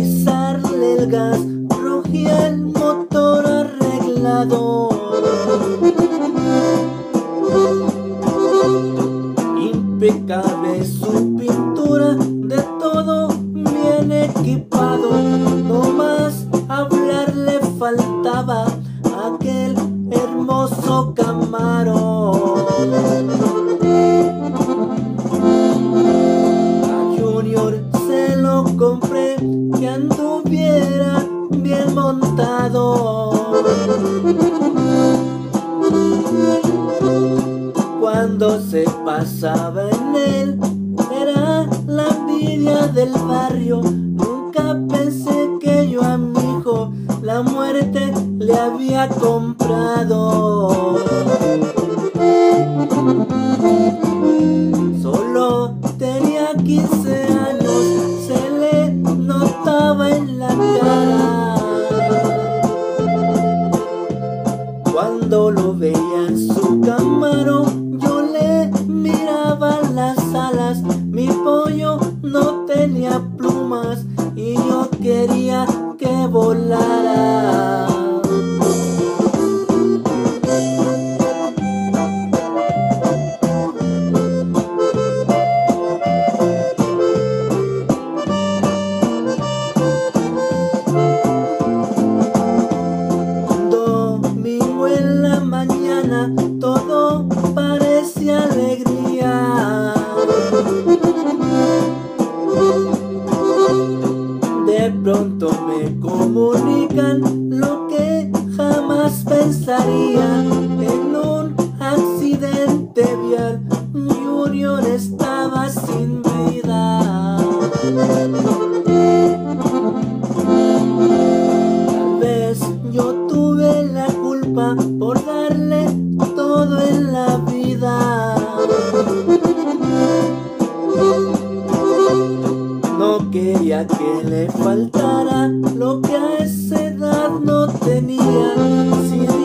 días rugía el motor arreglado. Impecable su pintura, de todo bien equipado. No más hablar le faltaba aquel hermoso Camaro. Cuando se pasaba en él, era la envidia del barrio. Nunca pensé que yo a mi hijo la muerte le había comprado. Solo tenía 15 Cuando lo veía en su camaro, yo le miraba las alas. Mi pollo no tenía plumas y yo quería que volara. Todo parecía alegría. De pronto me comunican lo que jamás pensaría. En un accidente vial, Junior estaba sin vida. Tal vez yo tuve la culpa por darle todo en la vida. No quería que le faltara lo que a esa edad no tenía.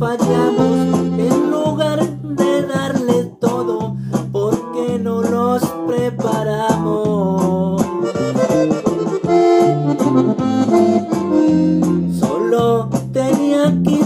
Fallamos. En lugar de darle todo, porque no los preparamos. Solo tenía 15